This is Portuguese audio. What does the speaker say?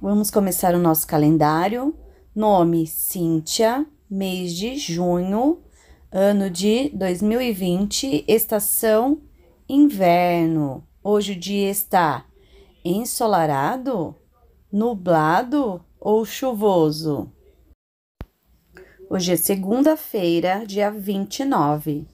Vamos começar o nosso calendário. Nome: Cíntia, mês de junho, ano de 2020, estação inverno. Hoje o dia está ensolarado, nublado ou chuvoso? Hoje é segunda-feira, dia 29.